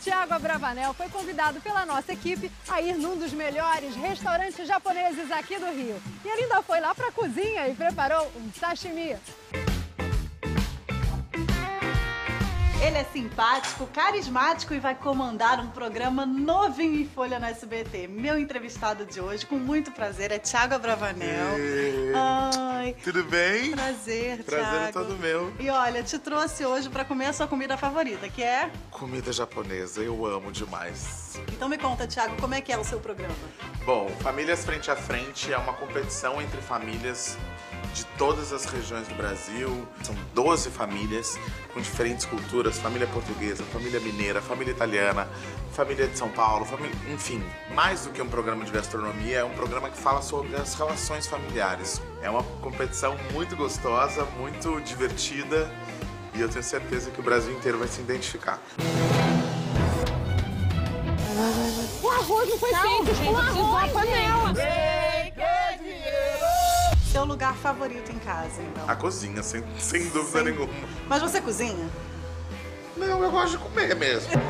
Tiago Abravanel foi convidado pela nossa equipe a ir num dos melhores restaurantes japoneses aqui do Rio. E ele ainda foi lá para a cozinha e preparou um sashimi. Ele é simpático, carismático e vai comandar um programa novinho em Folha no SBT. Meu entrevistado de hoje, com muito prazer, é Thiago Abravanel. E... Ai, Tudo bem? prazer, Prazer é Thiago. todo meu. E olha, te trouxe hoje para comer a sua comida favorita, que é... Comida japonesa, eu amo demais. Então me conta, Thiago, como é que é o seu programa? Bom, Famílias Frente a Frente é uma competição entre famílias de todas as regiões do Brasil. São 12 famílias com diferentes culturas: família portuguesa, família mineira, família italiana, família de São Paulo, família... enfim. Mais do que um programa de gastronomia, é um programa que fala sobre as relações familiares. É uma competição muito gostosa, muito divertida e eu tenho certeza que o Brasil inteiro vai se identificar. O arroz não foi feito, gente. O arroz, panela. Seu lugar favorito em casa, então? A cozinha, sem, sem dúvida Sem- nenhuma. Mas você cozinha? Não, eu gosto de comer mesmo.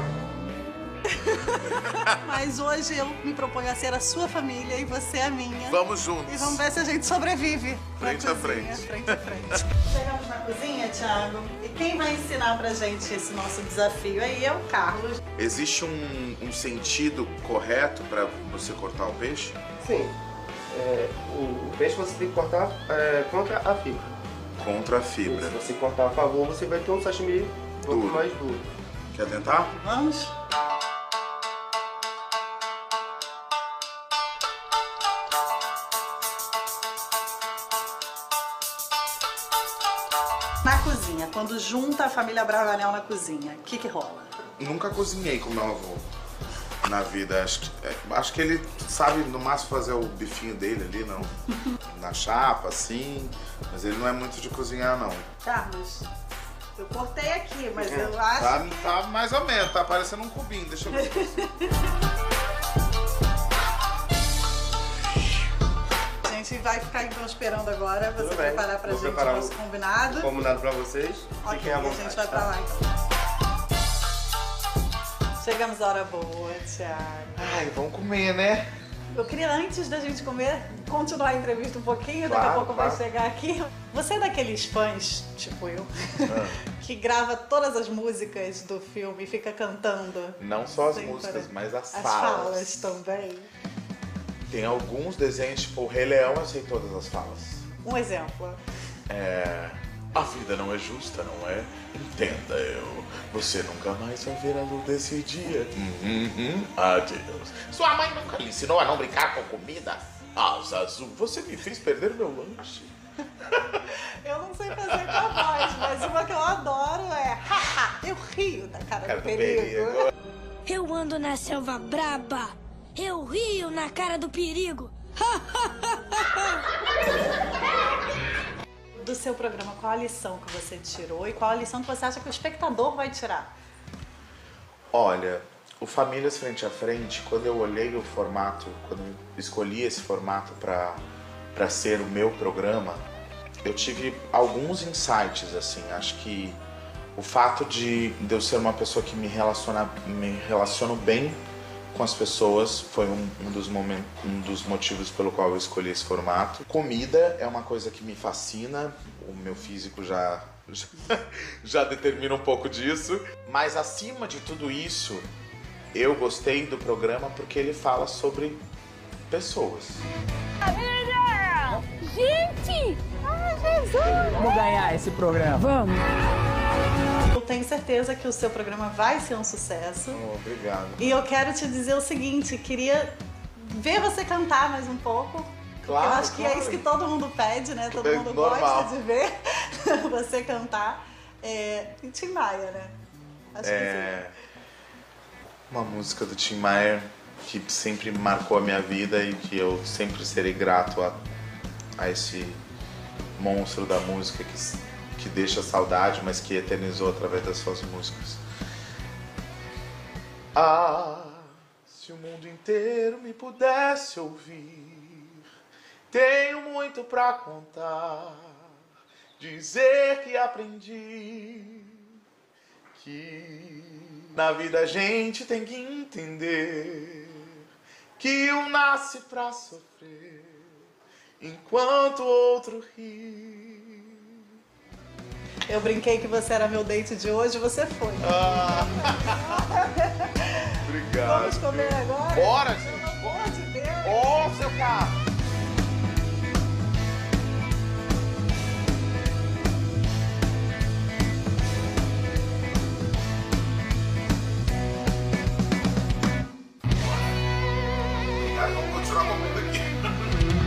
Mas hoje eu me proponho a ser a sua família e você a minha. Vamos juntos. E vamos ver se a gente sobrevive. Frente a frente. Frente a frente. Chegamos na cozinha, Thiago. E quem vai ensinar pra gente esse nosso desafio aí é o Carlos. Existe um, um sentido correto para você cortar o peixe? Sim. É, o, o peixe você tem que cortar é, contra a fibra. Contra a Se fibra. você cortar a favor, você vai ter um sashimi um pouco mais duro. Quer tentar? Vamos? Na cozinha, quando junta a família Bravanel na cozinha, o que que rola? Nunca cozinhei com meu avô na vida. Acho que, é, acho que ele sabe no máximo fazer o bifinho dele ali, não. Na chapa, assim. Mas ele não é muito de cozinhar, não. Carlos, eu cortei aqui, mas eu acho Tá, que... tá mais ou menos, tá parecendo um cubinho. Deixa eu ver. A gente vai ficar então esperando agora você preparar pra Vou gente preparar o nosso o- combinado. Combinado pra vocês. Ok, Fiquem à a vontade. gente vai pra tá? lá então. Chegamos à hora boa, Thiago. Ai, vamos comer, né? Eu queria, antes da gente comer, continuar a entrevista um pouquinho, daqui a Claro, pouco vai claro. chegar aqui. Você é daqueles fãs, tipo eu, Ah. que grava todas as músicas do filme e fica cantando? Não só as músicas, mas as, As falas. falas também. Tem alguns desenhos, tipo o Rei Leão, eu sei todas as falas. Um exemplo. É. A vida não é justa, não é? Entenda eu. Você nunca mais vai ver a luz desse dia. Uhum, adeus. Sua mãe nunca lhe ensinou a não brincar com comida? Ah, Zazu, você me fez perder meu lanche. Eu não sei fazer com a voz, mas uma que eu adoro é haha, eu rio da cara, Cara do do perigo. perigo. Eu ando na selva braba. Eu rio na cara do perigo. Seu programa, qual a lição que você tirou e qual a lição que você acha que o espectador vai tirar? Olha, o Famílias Frente a Frente, quando eu olhei o formato, quando eu escolhi esse formato para para ser o meu programa, eu tive alguns insights assim. Acho que o fato de, de eu ser uma pessoa que me relaciona me relaciono bem com as pessoas foi um, um dos momentos, um dos motivos pelo qual eu escolhi esse formato. Comida é uma coisa que me fascina. O meu físico já já, já determina um pouco disso. Mas acima de tudo isso, eu gostei do programa porque ele fala sobre pessoas. Gente! Vamos ganhar esse programa. Vamos. Tenho certeza que o seu programa vai ser um sucesso. Oh, obrigado. E eu quero te dizer o seguinte, queria ver você cantar mais um pouco. Claro, eu acho que é isso que todo mundo pede, né? Todo É mundo normal. gosta de ver você cantar. É, e Tim Maia, né? Acho que É uma música do Tim Maia que sempre marcou a minha vida e que eu sempre serei grato a, a esse monstro da música que, que deixa saudade, mas que eternizou através das suas músicas. Ah, se o mundo inteiro me pudesse ouvir, tenho muito pra contar, dizer que aprendi que Na vida a gente tem que entender que um nasce pra sofrer enquanto o outro ri. Eu brinquei que você era meu date de hoje, você foi. Ah. Obrigado. Vamos comer agora? Bora, gente. Pelo amor de Deus. Ô, seu carro. Vamos continuar comendo aqui.